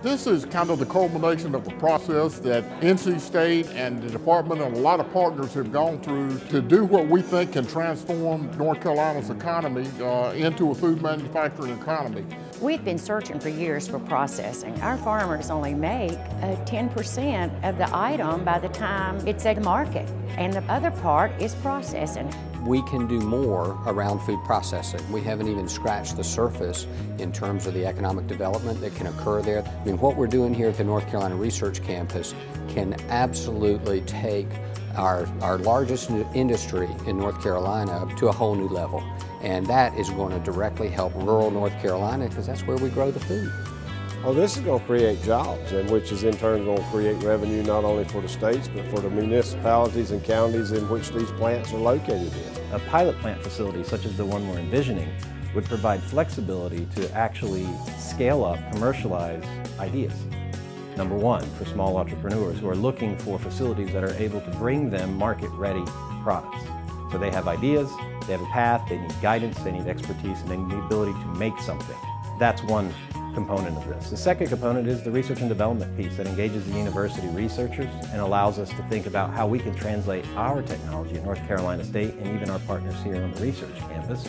This is kind of the culmination of a process that NC State and the department and a lot of partners have gone through to do what we think can transform North Carolina's economy uh, into a food manufacturing economy. We've been searching for years for processing. Our farmers only make 10% uh, of the item by the time it's at market, and the other part is processing we can do more around food processing. We haven't even scratched the surface in terms of the economic development that can occur there. I mean, what we're doing here at the North Carolina Research Campus can absolutely take our, our largest industry in North Carolina to a whole new level. And that is going to directly help rural North Carolina because that's where we grow the food. Well, this is going to create jobs, and which is in turn going to create revenue not only for the states, but for the municipalities and counties in which these plants are located in. A pilot plant facility such as the one we're envisioning would provide flexibility to actually scale up, commercialize ideas. Number one, for small entrepreneurs who are looking for facilities that are able to bring them market-ready products. So they have ideas, they have a path, they need guidance, they need expertise, and they need the ability to make something. That's one component of this. The second component is the research and development piece that engages the university researchers and allows us to think about how we can translate our technology at North Carolina State and even our partners here on the research campus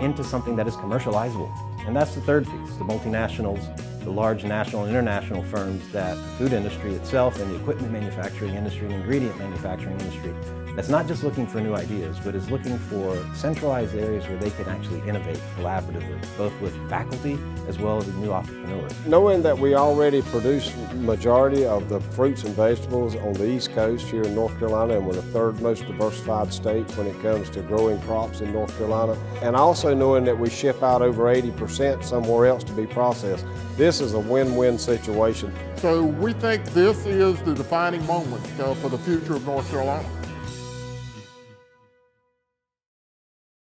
into something that is commercializable. And that's the third piece, the multinationals, the large national and international firms that the food industry itself and the equipment manufacturing industry and ingredient manufacturing industry that's not just looking for new ideas, but is looking for centralized areas where they can actually innovate collaboratively, both with faculty as well as with new entrepreneurs. Knowing that we already produce majority of the fruits and vegetables on the East Coast here in North Carolina, and we're the third most diversified state when it comes to growing crops in North Carolina, and also knowing that we ship out over 80% somewhere else to be processed, this is a win-win situation. So we think this is the defining moment uh, for the future of North Carolina.